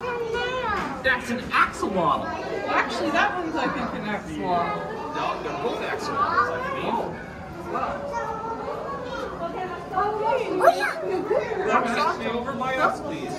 Oh, That's an axolotl. Actually, that one's, I think, an axolotl. No, they're both axolotls, I think. Oh, yeah. Oh, yeah. over by us, please.